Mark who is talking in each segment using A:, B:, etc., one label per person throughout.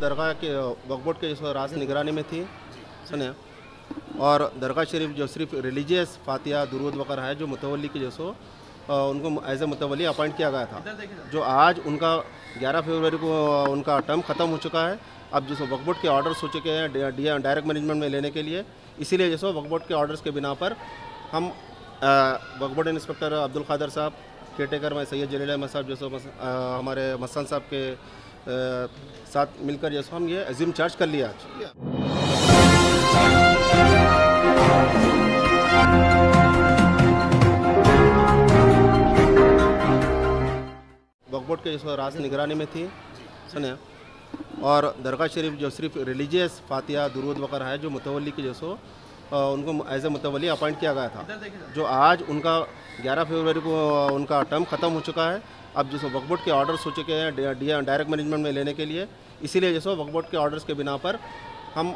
A: दरगाह के वक्फ के जो रास निगरानी में थी सुने और दरगाह शरीफ जो सिर्फ़ रिलीजियस फातिया दुरूद वगैरह है जो मुतवली के जो सो उनको एज ए मुतवली अपॉइंट किया गया था। जो आज उनका 11 फरवरी को उनका टर्म ख़त्म हो चुका है। अब जो सो वक्फ बोर्ड के ऑर्डर्स हो चुके हैं डायरेक्ट मैनेजमेंट में लेने के लिए। इसीलिए जो सो वक्फ बोर्ड के ऑर्डर्स के बिना पर हम वक्फ बोर्ड इंस्पेक्टर अब्दुल खादर साहब केटेकर में सैयद जलील अहमद साहब जो सो हमारे मसन साहब के साथ मिलकर जो सो हम ये एज्यूम चार्ज कर लिया आज। बोर्ड के जो रास निगरानी में थी सुने और दरगाह शरीफ जो सिर्फ़ रिलीजियस फातिया दुरूद वगैरह है जो मुतवली के जो सो उनको एज ए मुतवली अपॉइंट किया गया था। जो आज उनका 11 फरवरी को उनका टर्म ख़त्म हो चुका है अब जो वक्फ बोर्ड के ऑर्डर्स हो चुके हैं डायरेक्ट मैनेजमेंट में लेने के लिए। इसीलिए जो सो वक्फ बोर्ड के ऑर्डर्स के बिना पर हम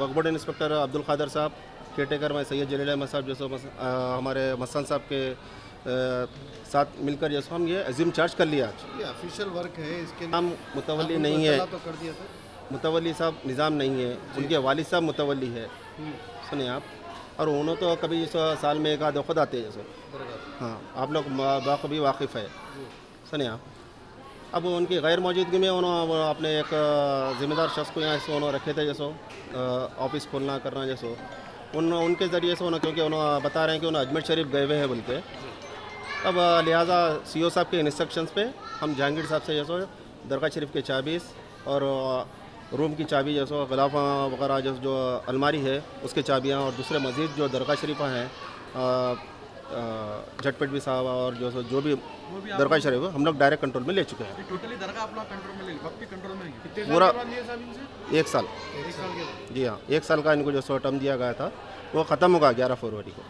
A: वक्फ बोर्ड इंस्पेक्टर अब्दुल खादर साहब केटेकर में सैयद जलील अहमद साहब जो सो मस- अ, हमारे मसन साहब के अ, साथ मिलकर जो सो हम ये एज्यूम चार्ज कर लिया आज।
B: ये ऑफिशियल वर्क है इसके
A: नाम मुतवली नहीं है।
B: तो कर दिया
A: मुतवली साहब निज़ाम नहीं है। उनके वालिद साहब मुतवली है। सुनिए आप। और उन्होंने तो कभी साल में एक आध खुद आते हैं जैसे। हाँ आप लोग बाखबी वाकिफ़ है। सुनिए आप। अब उनकी गैर मौजूदगी में उन्होंने अपने एक ज़िम्मेदार शख्स को यहाँ से उन्होंने रखे थे जैसो ऑफ़िस खोलना करना जैसो। उन उनके ज़रिए से उन्होंने क्योंकि उन्होंने बता रहे हैं कि उन्होंने अजमेर शरीफ गए हुए हैं बोल के। अब लिहाजा सी ओ साहब के इंस्ट्रक्शंस पे हम जहांगीर साहब से जैसो दरगाह शरीफ के चाबीस और रूम की चाबी जैसो गलाफा वगैरह जो जो अलमारी है उसके चाबियाँ और दूसरे मज़ीद जो दरगाह शरीफा हैं झटपट भी साहब और जो सो जो भी भी दरगाह शरीफ हम लोग डायरेक्ट कंट्रोल में ले चुके हैं।
C: टोटली दरगाह अपना कंट्रोल में ले वक्त कंट्रोल में
A: पूरा एक साल। जी हाँ एक साल का इनको जो सो टर्म दिया गया था वो ख़त्म होगा ग्यारह फरवरी को।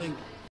B: Thank you